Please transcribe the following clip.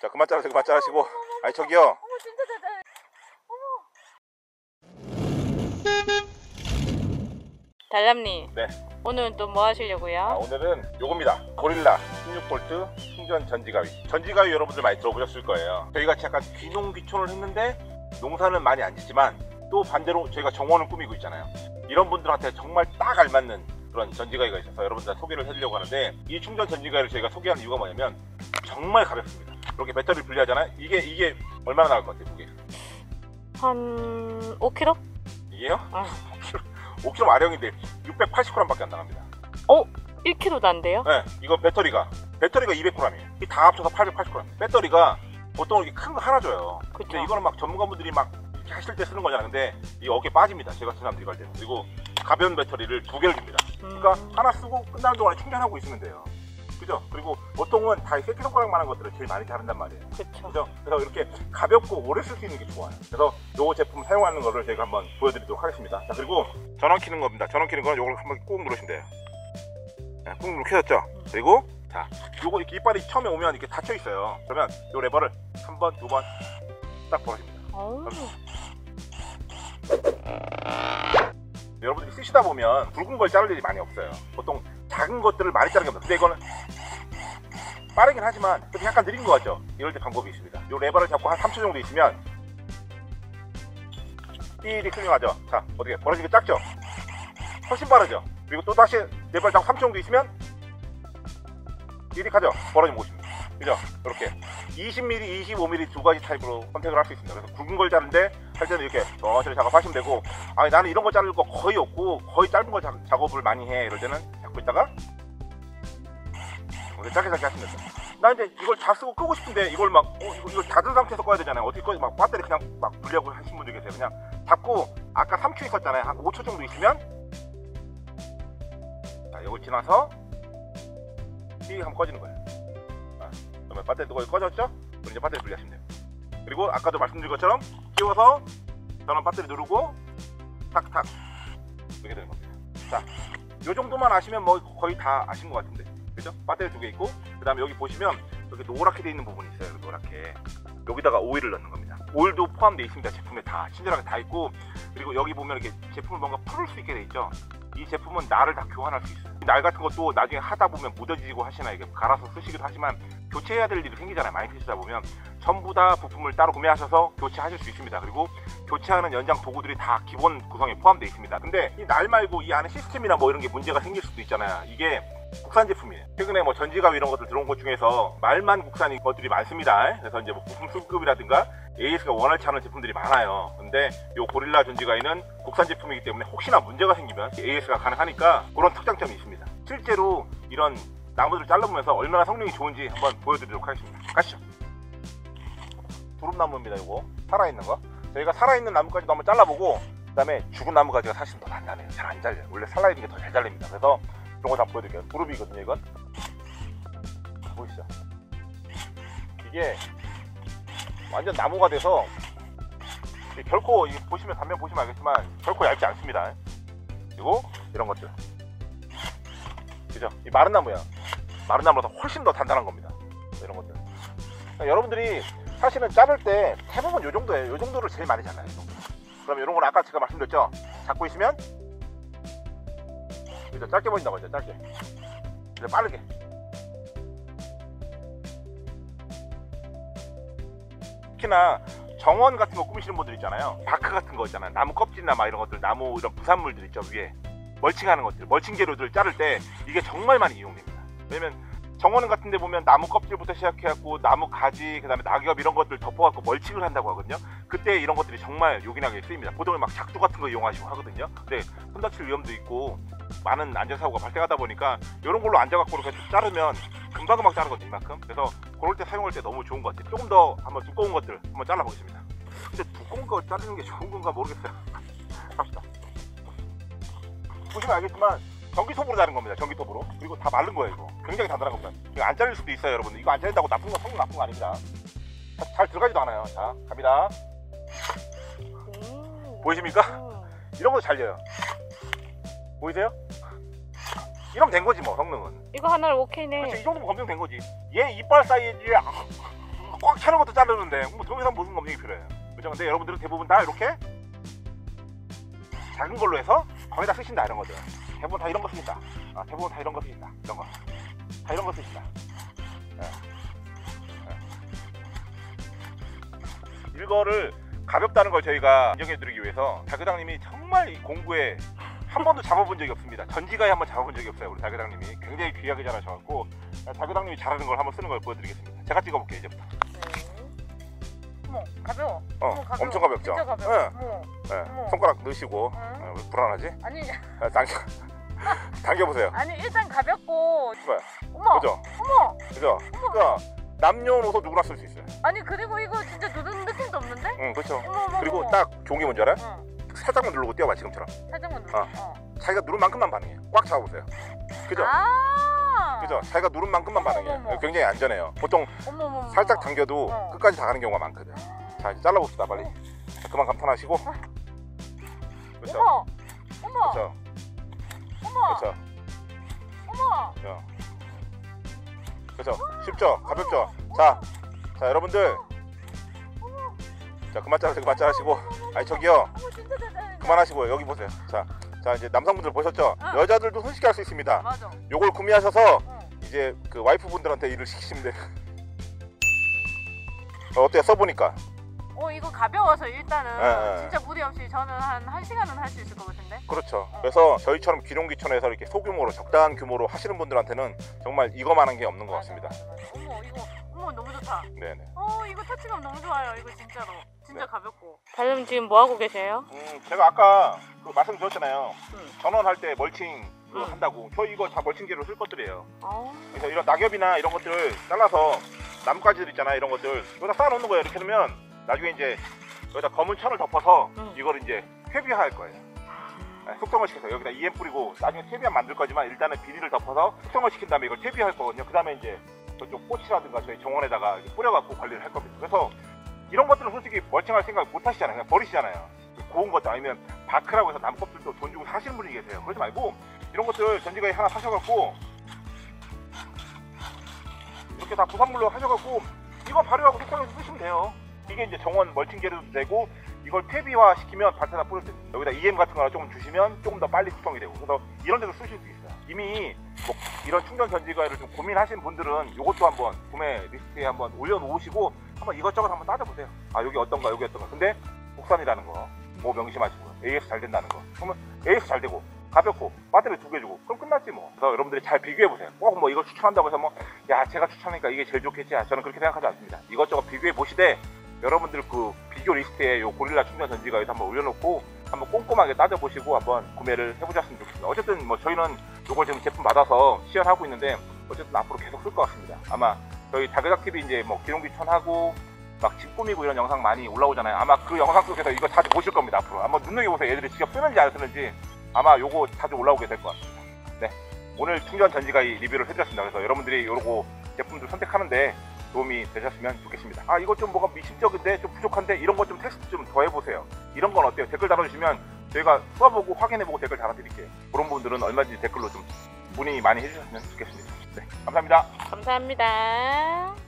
자 그만 자르세요 그만 자르시고 아니 저기요 어머 진짜 잘 잘. 달람님. 네. 오늘은 또뭐 하시려고요? 아, 오늘은 요겁니다 고릴라 16V 충전 전지가위 전지가위 여러분들 많이 들어보셨을 거예요 저희같이 약간 귀농귀촌을 했는데 농사는 많이 안 짓지만 또 반대로 저희가 정원을 꾸미고 있잖아요 이런 분들한테 정말 딱 알맞는 그런 전지가위가 있어서 여러분들 소개를 해드리려고 하는데 이 충전 전지가위를 저희가 소개하는 이유가 뭐냐면 정말 가볍습니다 이렇게 배터리를 분리하잖아요 이게 이게 얼마나 나올 것 같아요 무게 한 5kg? 이게요? 아. 5kg, 5kg 아령인데 680g밖에 안 나갑니다 1kg도 안 돼요? 네, 이거 배터리가 배터리가 200g이에요. 이 다 합쳐서 880g. 배터리가 보통 이렇게 큰 거 하나 줘요. 그쵸. 근데 이거는 막 전문가분들이 막 이렇게 하실 때 쓰는 거잖아요. 근데 이 어깨 빠집니다. 제가 쓰는 사람들이 갈 때. 그리고 가벼운 배터리를 두 개를 줍니다. 그러니까 음. 하나 쓰고 끝나는 동안에 충전하고 있으면 돼요. 그죠? 그리고 보통은 다 새끼손가락만 한 것들을 제일 많이 자른단 말이에요. 그쵸. 그죠? 그래서 이렇게 가볍고 오래 쓸 수 있는 게 좋아요. 그래서 요 제품 사용하는 거를 제가 한번 보여드리도록 하겠습니다. 자, 그리고 전원 키는 겁니다. 전원 키는 거는 요걸 한번 꾹 누르시면 돼요. 네, 꾹 누르 켜졌죠? 그리고 자, 요거 이렇게 이빨이 처음에 오면 이렇게 닫혀 있어요. 그러면 요 레버를 한 번, 두 번 딱 벌어줍니다. 어우, 여러분들이 쓰시다 보면 굵은 걸 자를 일이 많이 없어요. 보통 작은 것들을 많이 자르게 합니다. 근데 이거는 빠르긴 하지만 좀 약간 느린 것 같죠? 이럴 때 방법이 있습니다. 이 레버를 잡고 한 3초 정도 있으면 삐리 클링하죠? 자, 어떻게 벌어지기 작죠? 훨씬 빠르죠? 그리고 또 다시 레버를 잡고 3초 정도 있으면 삐리 하죠? 벌어지면 50. 그죠? 이렇게 20mm, 25mm 두 가지 타입으로 선택을 할 수 있습니다. 그래서 굵은 걸 자른데 할 때는 이렇게 천천히 작업하시면 되고 아니 나는 이런 거 자를 거 거의 없고 거의 짧은 거 자- 작업을 많이 해 이럴 때는 잡고 있다가? 이렇게 짧게 짧게 하시면 돼요 나 이제 이걸 다 쓰고 끄고 싶은데 이걸 막 어, 이거, 이걸 닫은 상태에서 꺼야 되잖아요. 어떻게 꺼야 막 배터리 그냥 막 분리하고 하신 분들 계세요. 그냥 잡고 아까 3초 있었잖아요. 한 5초 정도 있으면? 자 이걸 지나서 삐 하면 꺼지는 거예요. 아, 그러면 배터리 이거 꺼졌죠? 그럼 이제 배터리 분리하시면 돼요. 그리고 아까도 말씀드린 것처럼 끼워서 전원 배터리 누르고 탁탁. 이렇게 되는 겁니다. 자, 요 정도만 아시면 뭐 거의 다 아신 것 같은데, 그죠? 배터리 두 개 있고, 그 다음에 여기 보시면 여기 노랗게 돼 있는 부분이 있어요. 여기 노랗게 여기다가 오일을 넣는 겁니다. 오일도 포함되어 있습니다. 제품에 다 친절하게 다 있고, 그리고 여기 보면 이렇게 제품을 뭔가 풀을 수 있게 돼 있죠. 이 제품은 날을 다 교환할 수 있어요. 날 같은 것도 나중에 하다 보면 묻어지고 하시나 이게 갈아서 쓰시기도 하지만 교체해야 될 일이 생기잖아요. 많이 쓰시다 보면 전부 다 부품을 따로 구매하셔서 교체하실 수 있습니다. 그리고 교체하는 연장 도구들이 다 기본 구성에 포함되어 있습니다. 근데 이 날 말고 이 안에 시스템이나 뭐 이런 게 문제가 생길 수도 있잖아요. 이게 국산 제품이에요. 최근에 뭐 전지갑 이런 것들 들어온 것 중에서 말만 국산인 것들이 많습니다. 그래서 이제 뭐 부품 수급이라든가 AS가 원활치 않은 제품들이 많아요. 근데 이 고릴라 전지가위는 국산 제품이기 때문에 혹시나 문제가 생기면 AS가 가능하니까 그런 특장점이 있습니다. 실제로 이런 나무들을 잘라보면서 얼마나 성능이 좋은지 한번 보여드리도록 하겠습니다. 가시죠. 두릅나무입니다. 이거 살아있는 거. 저희가 살아있는 나무까지도 한번 잘라보고 그 다음에 죽은 나무가지가 사실 더 단단해요. 잘 안 잘려요. 원래 살아있는 게 더 잘 잘립니다. 그래서 이런 거 다 보여드릴게요. 두릅이거든요. 이건 보이시죠? 이게 완전 나무가 돼서 이 결코 이 보시면 단면 보시면 알겠지만 결코 얇지 않습니다. 그리고 이런 것들 그죠? 이 마른 나무야. 마른 나무라서 훨씬 더 단단한 겁니다. 이런 것들. 그러니까 여러분들이 사실은 자를 때 대부분 요 정도예요. 요 정도를 제일 많이 잘라요. 이 정도. 그럼 이런 걸 아까 제가 말씀드렸죠. 잡고 있으면 그죠? 짧게 보인다고 했죠. 짧게. 이제 빠르게. 특히나 정원 같은 거 꾸미시는 분들 있잖아요. 바크 같은 거 있잖아요. 나무 껍질이나 막 이런 것들, 나무 이런 부산물들 있죠 위에 멀칭하는 것들, 멀칭 재료들 자를 때 이게 정말 많이 이용됩니다. 왜냐면 정원 같은 데 보면 나무 껍질부터 시작해갖고 나무 가지, 그 다음에 낙엽 이런 것들 덮어갖고 멀칭을 한다고 하거든요. 그때 이런 것들이 정말 요긴하게 쓰입니다. 보통은 막 작두 같은 거 이용하시고 하거든요. 근데 손 다칠 위험도 있고 많은 안전사고가 발생하다 보니까 이런 걸로 앉아갖고 이렇게 자르면 금방금방 자르거든요, 이만큼. 그래서 그럴 때 사용할 때 너무 좋은 것 같아요. 조금 더 한번 두꺼운 것들 한번 잘라보겠습니다. 근데 두꺼운 거 자르는 게 좋은 건가 모르겠어요. 보시면 알겠지만 전기톱으로 자른 겁니다. 전기톱으로. 그리고 다 마른 거예요, 이거. 굉장히 단단한 겁니다. 이거 안 잘릴 수도 있어요, 여러분. 이거 안 잘린다고 나쁜 거, 성능 나쁜 거 아닙니다. 자, 잘 들어가지도 않아요. 자, 갑니다. 음. 보이십니까? 음. 이런 거 잘려요. 보이세요? 이러면 된 거지 뭐 성능은. 이거 하나로 오케이네. 그렇지 이 정도면 검증된 거지. 얘 이빨 사이즈에 아, 꽉 차는 것도 자르는데 뭐더 이상 무슨 검증이 필요해요. 그죠? 근데 여러분들은 대부분 다 이렇게 작은 걸로 해서 거기다 쓰신다 이런 거죠. 대부분 다 이런 거 쓰신다. 아, 대부분 다 이런 거 쓰신다. 이런 거. 다 이런 거 쓰신다. 예. 예. 이거를 가볍다는 걸 저희가 인정해드리기 위해서 자교장님이 정말 이 공부에 한 번도 잡아본 적이 없습니다. 전지가에 한번 잡아본 적이 없어요. 우리 자교장님이 굉장히 귀하게 잘하셔갖고 자교장님이 잘하는 걸 한번 쓰는 걸 보여드리겠습니다. 제가 찍어볼게요 이제부터. 어머 가벼워. 어, 어머, 가벼워. 엄청 가볍죠. 진짜 가벼워. 예. 어머. 예, 어머. 손가락 넣으시고 응. 어, 왜 불안하지? 아니 아, 당겨 당겨 보세요. 아니 일단 가볍고. 왜? 어머. 그죠? 어머. 그죠? 그러니까 남녀노소 누구나 쓸 수 있어요. 아니 그리고 이거 진짜 누르는 느낌도 없는데? 응, 그렇죠. 어머 어머. 그리고 어머. 딱 좋은 게 뭔지 알아요? 응. 살짝만 누르고 뛰어봐 지금처럼. 살짝만 눌러. 어. 어. 자기가 누른 만큼만 반응해. 꽉 잡아보세요. 그죠? 아. 그죠? 자기가 누른 만큼만 어머, 반응해. 어머, 어머. 굉장히 안전해요. 보통 어머 어머. 어머. 살짝 당겨도 어. 끝까지 다 가는 경우가 많거든. 자, 이제 잘라봅시다 빨리. 자, 그만 감탄하시고. 그렇죠. 어머. 어머. 그렇죠. 어머. 그렇죠. 어머. 그렇죠. 그렇죠. 쉽죠? 가볍죠? 자, 자 여러분들. 자 그만 자르세요. 그만 자르시고. 아니 저기요. 어머 진짜 대단해. 그만하시고요. 여기 보세요. 자, 자 이제 남성분들 보셨죠? 어. 여자들도 손쉽게 할 수 있습니다. 맞아. 요걸 구매하셔서 응. 이제 그 와이프분들한테 일을 시키시면 돼요. 어, 어때요? 써보니까. 어 이거 가벼워서 일단은 예, 예. 진짜 무리 없이 저는 한 1시간은 할 수 있을 것 같은데. 그렇죠. 그래서 저희처럼 기농기촌에서 이렇게 소규모로 적당한 규모로 하시는 분들한테는 정말 이거만한 게 없는 것 같습니다. 맞아, 맞아, 맞아. 어머 이거 어머 너무 좋다. 네네. 어 이거 터치감 너무 좋아요. 이거 진짜로. 진짜 네. 가볍고. 달님 지금 뭐 하고 계세요? 음, 제가 아까 그 말씀드렸잖아요. 응. 전원할 때 멀칭 그 응. 한다고. 저희 이거 다 멀칭제로 쓸 것들이에요. 어. 그래서 이런 낙엽이나 이런 것들을 잘라서 나뭇가지들 있잖아요. 이런 것들 여기다 쌓아놓는 거예요. 이렇게 놓으면 나중에 이제 여기다 검은 천을 덮어서 응. 이걸 이제 퇴비화할 거예요. 네, 숙성을 시켜서 여기다 EM 뿌리고 나중에 퇴비화 만들 거지만 일단은 비닐을 덮어서 숙성을 시킨 다음에 이걸 퇴비할 거거든요. 그 다음에 이제 저쪽 꽃이라든가 저희 정원에다가 뿌려갖고 관리를 할 겁니다. 그래서 이런 것들은 솔직히 멀칭할 생각 못 하시잖아요. 그냥 버리시잖아요. 고운 것도 아니면 바크라고 해서 남껍질도 돈 주고 사시는 분이 계세요. 그러지 말고 이런 것들 전지가에 하나 사셔갖고 이렇게 다 부산물로 하셔갖고 이거 발효하고 숙성해서 쓰시면 돼요. 이게 이제 정원 멀칭제로도 되고 이걸 퇴비화 시키면 밭에다 때 여기다 EM 같은 거나 조금 주시면 조금 더 빨리 숙성이 되고 그래서 이런 데도 쓰실 수 있어요. 이미 뭐 이런 충전 전지가위를 좀 고민하신 분들은 이것도 한번 구매 리스트에 한번 올려놓으시고 한번 이것저것 한번 따져보세요. 아 여기 어떤가 여기 어떤가. 근데 국산이라는 거 뭐 명심하시고요. AS 잘 된다는 거. 그러면 AS 잘 되고 가볍고 배터리 두 개 주고 그럼 끝났지 뭐. 그래서 여러분들이 잘 비교해 보세요. 꼭 뭐 이걸 추천한다고 해서 뭐 야 제가 추천하니까 이게 제일 좋겠지. 아, 저는 그렇게 생각하지 않습니다. 이것저것 비교해 보시되 여러분들 그 비교 리스트에 요 고릴라 충전 전지가위 여기서 한번 올려놓고 한번 꼼꼼하게 따져보시고 한번 구매를 해보셨으면 좋겠습니다. 어쨌든 뭐 저희는 요걸 지금 제품 받아서 시연하고 있는데 어쨌든 앞으로 계속 쓸 것 같습니다. 아마 저희 자그작 TV 이제 뭐 귀농귀촌하고 막 집 꾸미고 이런 영상 많이 올라오잖아요. 아마 그 영상 속에서 이거 자주 보실 겁니다. 앞으로 한번 눈여겨 보세요. 얘들이 직접 쓰는지 안 쓰는지 아마 요거 자주 올라오게 될 것 같습니다. 네. 오늘 충전 전지가 이 리뷰를 해드렸습니다. 그래서 여러분들이 요거 제품들 선택하는데 도움이 되셨으면 좋겠습니다. 아 이거 좀 뭐가 미심적인데 좀 부족한데 이런 거좀 테스트 좀 더 해보세요. 이런 건 어때요? 댓글 달아주시면 저희가 써보고 확인해보고 댓글 달아드릴게요. 그런 분들은 얼마든지 댓글로 좀 문의 많이 해주셨으면 좋겠습니다. 네, 감사합니다. 감사합니다.